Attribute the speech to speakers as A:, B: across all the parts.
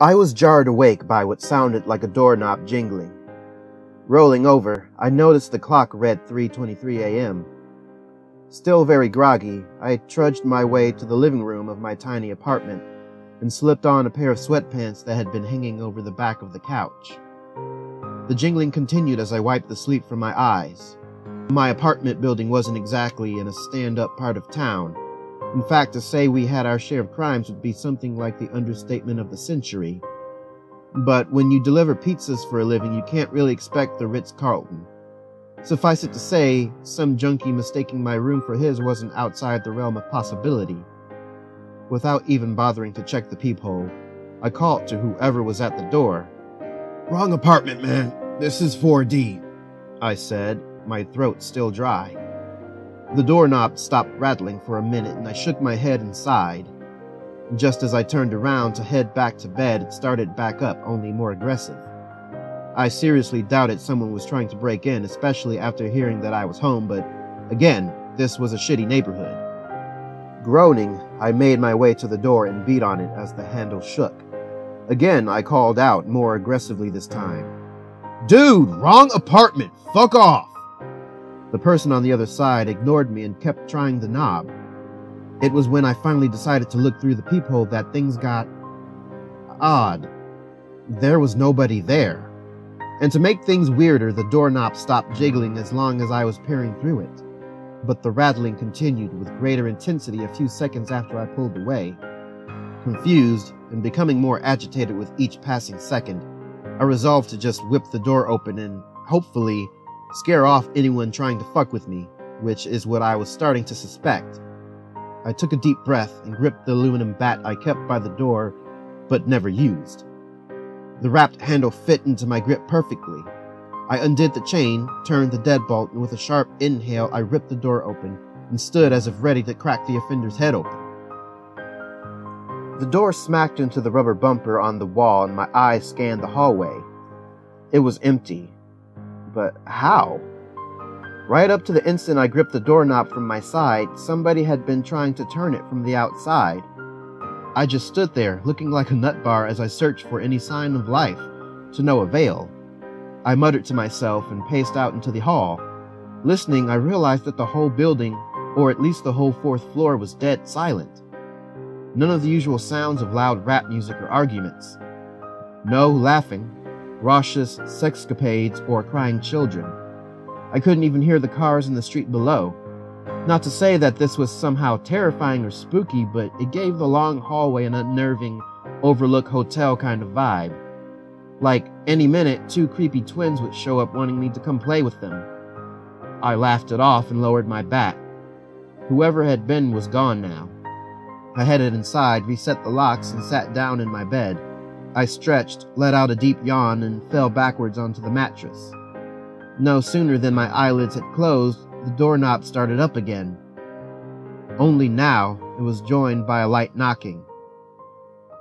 A: I was jarred awake by what sounded like a doorknob jingling. Rolling over, I noticed the clock read 3:23 a.m. Still very groggy, I trudged my way to the living room of my tiny apartment and slipped on a pair of sweatpants that had been hanging over the back of the couch. The jingling continued as I wiped the sleep from my eyes. My apartment building wasn't exactly in a stand-up part of town, in fact, to say we had our share of crimes would be something like the understatement of the century. But when you deliver pizzas for a living, you can't really expect the Ritz Carlton. Suffice it to say, some junkie mistaking my room for his wasn't outside the realm of possibility. Without even bothering to check the peephole, I called to whoever was at the door. Wrong apartment, man. This is 4D, I said, my throat still dry. The doorknob stopped rattling for a minute and I shook my head and sighed. Just as I turned around to head back to bed, it started back up, only more aggressive. I seriously doubted someone was trying to break in, especially after hearing that I was home, but again, this was a shitty neighborhood. Groaning, I made my way to the door and beat on it as the handle shook. Again, I called out, more aggressively this time. Dude, wrong apartment! Fuck off! The person on the other side ignored me and kept trying the knob. It was when I finally decided to look through the peephole that things got odd. There was nobody there. And to make things weirder, the doorknob stopped jiggling as long as I was peering through it. But the rattling continued with greater intensity a few seconds after I pulled away. Confused and becoming more agitated with each passing second, I resolved to just whip the door open and, hopefully, scare off anyone trying to fuck with me, which is what I was starting to suspect. I took a deep breath and gripped the aluminum bat I kept by the door, but never used. The wrapped handle fit into my grip perfectly. I undid the chain, turned the deadbolt, and with a sharp inhale, I ripped the door open and stood as if ready to crack the offender's head open. The door smacked into the rubber bumper on the wall, and my eyes scanned the hallway. It was empty, but how? Right up to the instant I gripped the doorknob from my side, somebody had been trying to turn it from the outside. I just stood there, looking like a nut bar as I searched for any sign of life, to no avail. I muttered to myself and paced out into the hall. Listening, I realized that the whole building, or at least the whole fourth floor, was dead silent. None of the usual sounds of loud rap music or arguments. No laughing, raucous sexcapades, or crying children. I couldn't even hear the cars in the street below. Not to say that this was somehow terrifying or spooky, but it gave the long hallway an unnerving, overlook hotel kind of vibe. Like any minute, two creepy twins would show up wanting me to come play with them. I laughed it off and lowered my bat. Whoever had been was gone now. I headed inside, reset the locks, and sat down in my bed. I stretched, let out a deep yawn, and fell backwards onto the mattress. No sooner than my eyelids had closed, the doorknob started up again. Only now it was joined by a light knocking.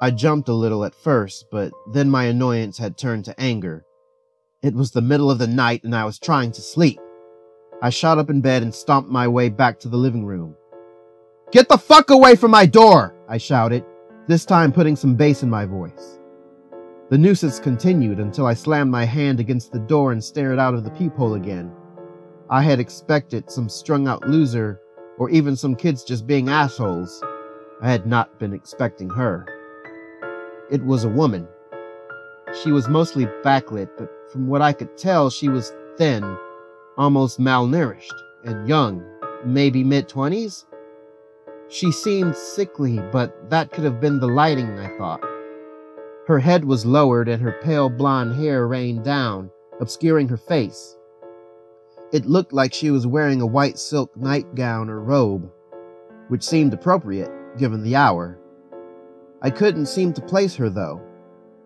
A: I jumped a little at first, but then my annoyance had turned to anger. It was the middle of the night and I was trying to sleep. I shot up in bed and stomped my way back to the living room. Get the fuck away from my door! I shouted, this time putting some bass in my voice. The nuisance continued until I slammed my hand against the door and stared out of the peephole again. I had expected some strung out loser, or even some kids just being assholes. I had not been expecting her. It was a woman. She was mostly backlit, but from what I could tell, she was thin, almost malnourished, and young, maybe mid twenties. She seemed sickly, but that could have been the lighting, I thought. Her head was lowered and her pale blonde hair rained down, obscuring her face. It looked like she was wearing a white silk nightgown or robe, which seemed appropriate given the hour. I couldn't seem to place her though.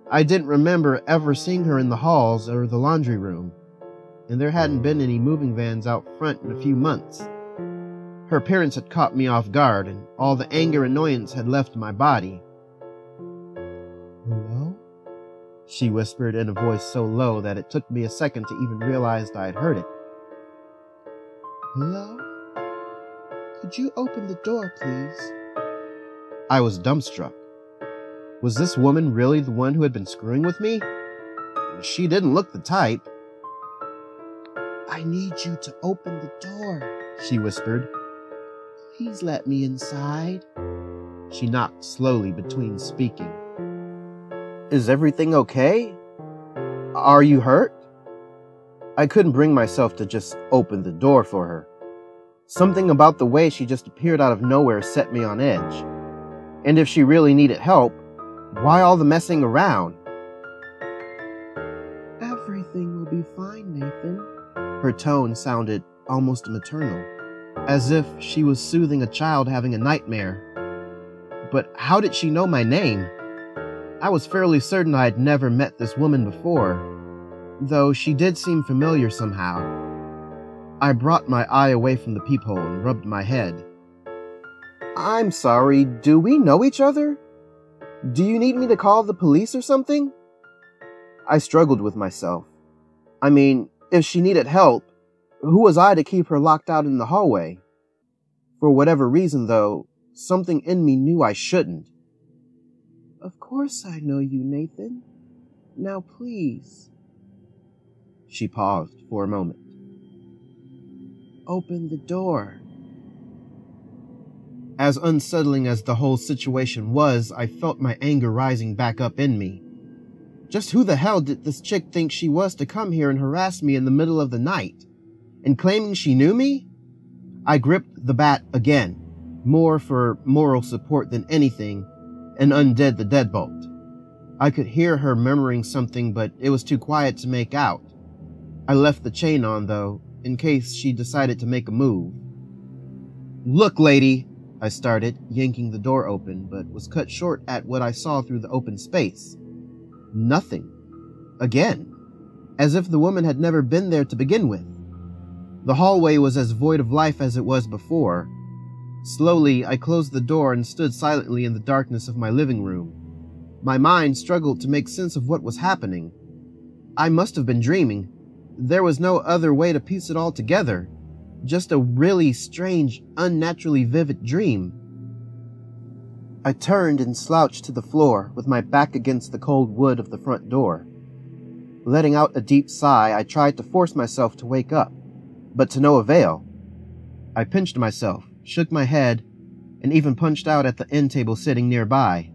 A: I didn't remember ever seeing her in the halls or the laundry room, and there hadn't been any moving vans out front in a few months. Her appearance had caught me off guard, and all the anger and annoyance had left my body. She whispered in a voice so low that it took me a second to even realize I had heard it. Hello? Could you open the door, please? I was dumbstruck. Was this woman really the one who had been screwing with me? She didn't look the type.
B: I need you to open the door, she whispered. Please let me inside.
A: She knocked slowly between speaking. Is everything okay? Are you hurt? I couldn't bring myself to just open the door for her. Something about the way she just appeared out of nowhere set me on edge. And if she really needed help, why all the messing around?
B: Everything will be fine, Nathan.
A: Her tone sounded almost maternal, as if she was soothing a child having a nightmare. But how did she know my name? I was fairly certain I had never met this woman before, though she did seem familiar somehow. I brought my eye away from the peephole and rubbed my head. I'm sorry, do we know each other? Do you need me to call the police or something? I struggled with myself. I mean, if she needed help, who was I to keep her locked out in the hallway? For whatever reason, though, something in me knew I shouldn't.
B: Of course I know you, Nathan. Now please.
A: She paused for a moment.
B: Open the door.
A: As unsettling as the whole situation was, I felt my anger rising back up in me. Just who the hell did this chick think she was to come here and harass me in the middle of the night? And claiming she knew me? I gripped the bat again, more for moral support than anything, and undid the deadbolt. I could hear her murmuring something, but it was too quiet to make out. I left the chain on, though, in case she decided to make a move. Look, lady, I started, yanking the door open, but was cut short at what I saw through the open space. Nothing. Again. As if the woman had never been there to begin with. The hallway was as void of life as it was before. Slowly, I closed the door and stood silently in the darkness of my living room. My mind struggled to make sense of what was happening. I must have been dreaming. There was no other way to piece it all together. Just a really strange, unnaturally vivid dream. I turned and slouched to the floor with my back against the cold wood of the front door. Letting out a deep sigh, I tried to force myself to wake up, but to no avail. I pinched myself, shook my head, and even punched out at the end table sitting nearby.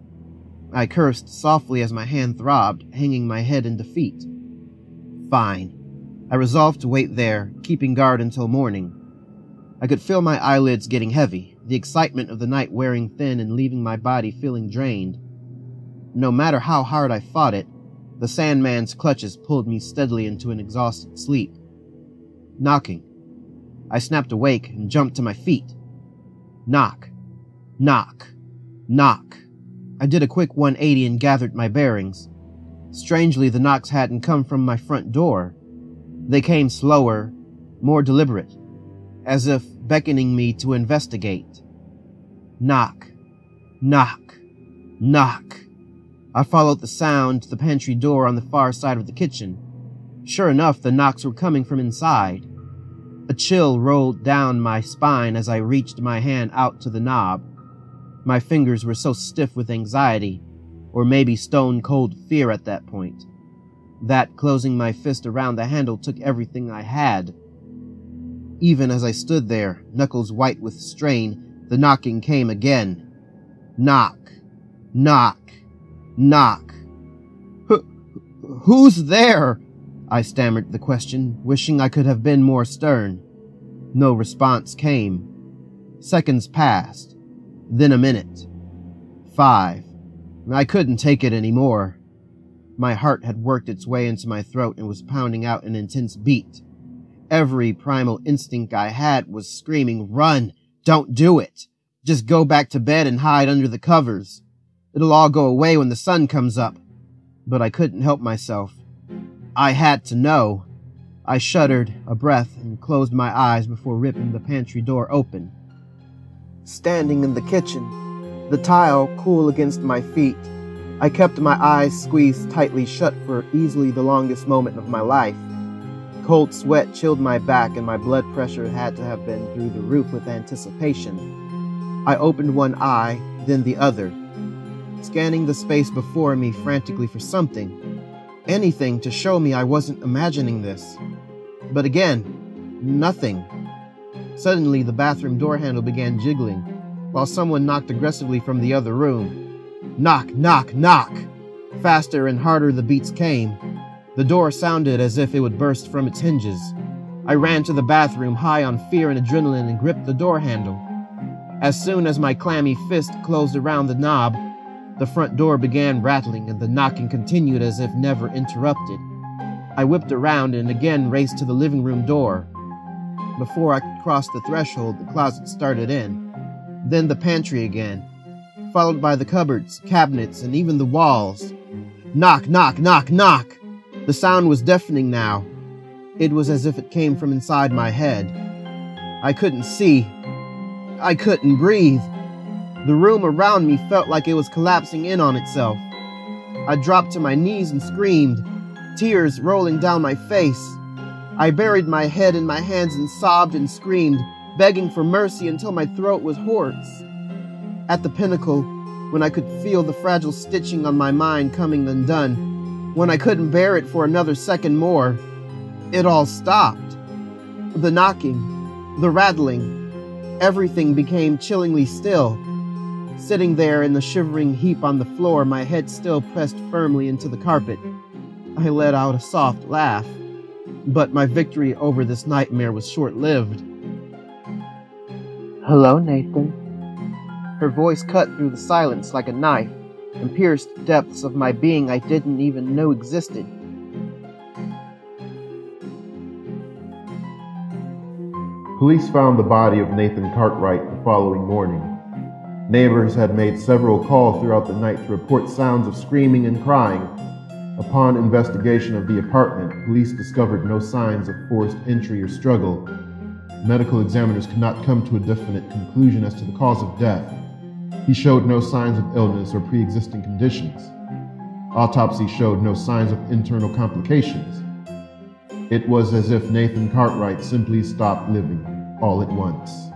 A: I cursed softly as my hand throbbed, hanging my head in defeat. Fine. I resolved to wait there, keeping guard until morning. I could feel my eyelids getting heavy, the excitement of the night wearing thin and leaving my body feeling drained. No matter how hard I fought it, the Sandman's clutches pulled me steadily into an exhausted sleep. Knocking. I snapped awake and jumped to my feet. Knock. Knock. Knock. I did a quick 180 and gathered my bearings. Strangely, the knocks hadn't come from my front door. They came slower, more deliberate, as if beckoning me to investigate. Knock, knock, knock. I followed the sound to the pantry door on the far side of the kitchen. Sure enough, the knocks were coming from inside. A chill rolled down my spine as I reached my hand out to the knob. My fingers were so stiff with anxiety, or maybe stone cold fear at that point that closing my fist around the handle took everything I had. Even as I stood there, knuckles white with strain, the knocking came again. Knock, knock, knock. who's there? I stammered the question, wishing I could have been more stern. No response came. Seconds passed, then a minute. Five. I couldn't take it anymore. My heart had worked its way into my throat and was pounding out an intense beat. Every primal instinct I had was screaming, Run! Don't do it! Just go back to bed and hide under the covers. It'll all go away when the sun comes up. But I couldn't help myself. I had to know. I shuddered a breath and closed my eyes before ripping the pantry door open. Standing in the kitchen, the tile cool against my feet, I kept my eyes squeezed tightly shut for easily the longest moment of my life. Cold sweat chilled my back, and my blood pressure had to have been through the roof with anticipation. I opened one eye, then the other. scanning the space before me frantically for something, anything to show me I wasn't imagining this. But again, nothing. Suddenly, the bathroom door handle began jiggling, while someone knocked aggressively from the other room. Knock, knock, knock! Faster and harder the beats came. The door sounded as if it would burst from its hinges. I ran to the bathroom high on fear and adrenaline and gripped the door handle. As soon as my clammy fist closed around the knob, the front door began rattling and the knocking continued as if never interrupted. I whipped around and again raced to the living room door. Before I could cross the threshold, the closet started in, then the pantry again, followed by the cupboards, cabinets, and even the walls. Knock, knock, knock, knock! The sound was deafening now. It was as if it came from inside my head. I couldn't see. I couldn't breathe. The room around me felt like it was collapsing in on itself. I dropped to my knees and screamed, tears rolling down my face. I buried my head in my hands and sobbed and screamed, begging for mercy until my throat was hoarse. At the pinnacle, when I could feel the fragile stitching on my mind coming undone, when I couldn't bear it for another second more, it all stopped. The knocking, the rattling, everything became chillingly still. Sitting there in the shivering heap on the floor, my head still pressed firmly into the carpet, I let out a soft laugh. But my victory over this nightmare was short lived.
C: Hello, Nathan.
A: Her voice cut through the silence like a knife and pierced depths of my being I didn't even know existed.
D: Police found the body of Nathan Cartwright the following morning. Neighbors had made several calls throughout the night to report sounds of screaming and crying. Upon investigation of the apartment, police discovered no signs of forced entry or struggle. Medical examiners could not come to a definite conclusion as to the cause of death. He showed no signs of illness or pre existing conditions. Autopsy showed no signs of internal complications. It was as if Nathan Cartwright simply stopped living all at once.